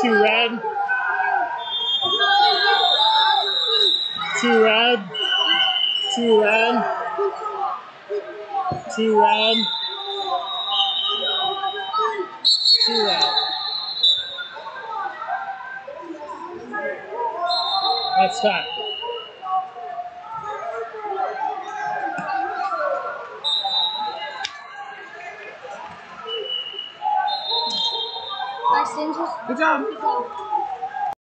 Two red. two red. two red. two red. Red. That's fine. 先去，你这。